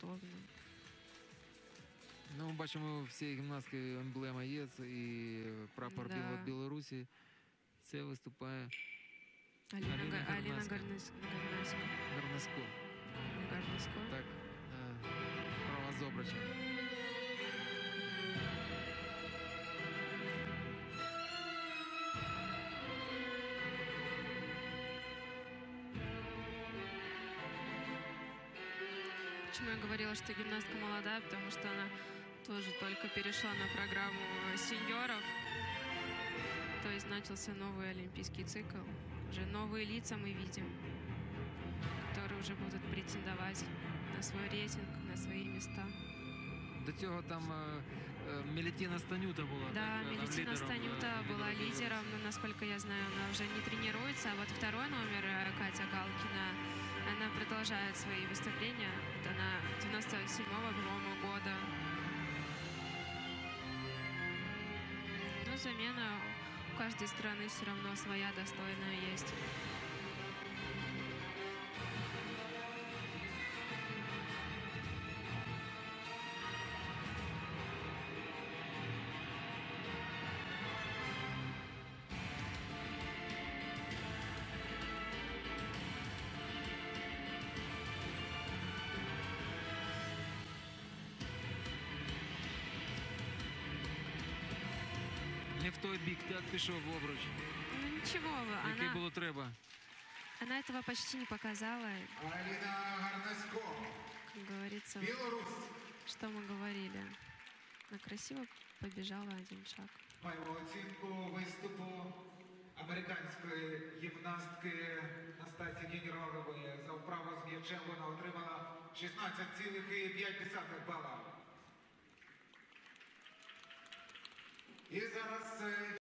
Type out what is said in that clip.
удобно. Ну, ми бачимо, всі гімнастки емблема є, це і прапор Да. Біло- Білорусі. Це виступає Алина, Алина Га- Алина Гарнаська. Гарнас- Гарнаська. Гарнаско. Гарнасько. Так, е, права Зобрача. Почему я говорила, что гимнастка молодая, потому что она тоже только перешла на программу сеньоров. То есть начался новый олимпийский цикл. Уже новые лица мы видим, которые уже будут претендовать на свой рейтинг, на свои места. До цього там е, е, Мелітіна Станюта була. Да, так, вона Мелитина лідером, е, Станюта была лідером лидером, но, насколько я знаю, она уже не тренируется. А вот второй номер, э, Катя Галкина, она продолжает свои выступления. Вот она 97-го, по-моему, года. Но замена у каждой страны все равно своя достойная есть. Не в той бік, так пішов обруч. Ну ничего, вы, Який она, було треба. она этого почти не показала. Аліна Гарнасько, Как говорится, Білорусь. что мы говорили. Она красиво побежала один шаг. Маємо оцінку виступу американської гімнастки Настасії Генералової. За вправу з м'ячем вона отримала 16,5 бала. І зараз е,